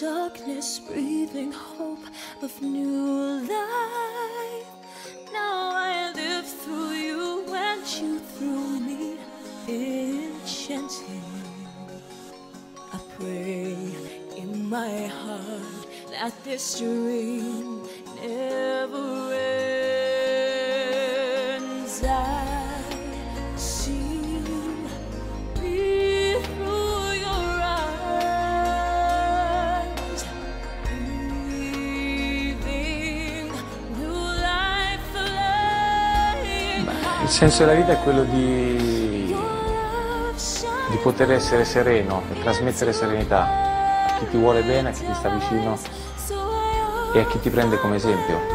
darkness, breathing hope of new life. My heart that this dream never ends. I Il senso della vita è quello di, di poter essere sereno e trasmettere serenità chi ti vuole bene, a chi ti sta vicino e a chi ti prende come esempio.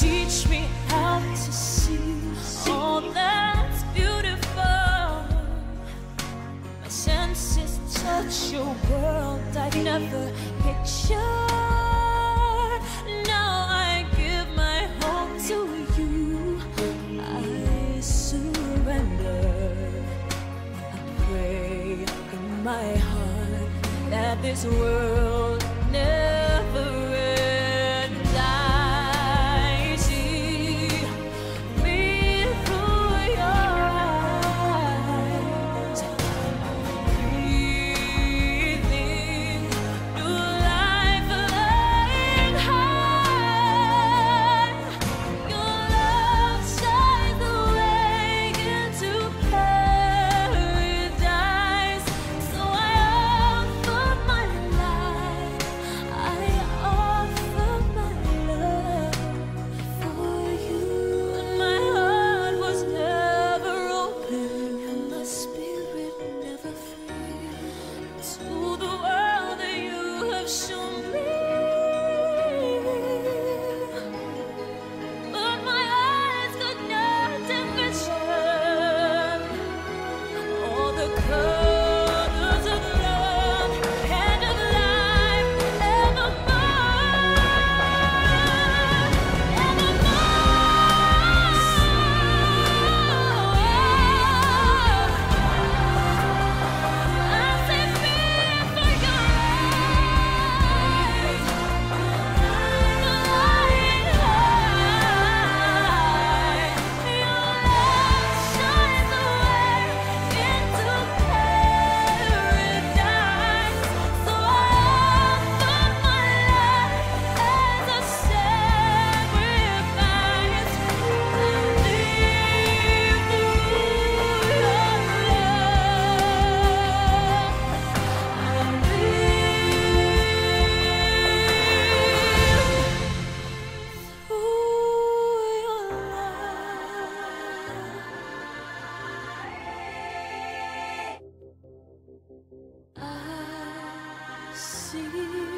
Teach touch your world I've never pictured. This world never love. I see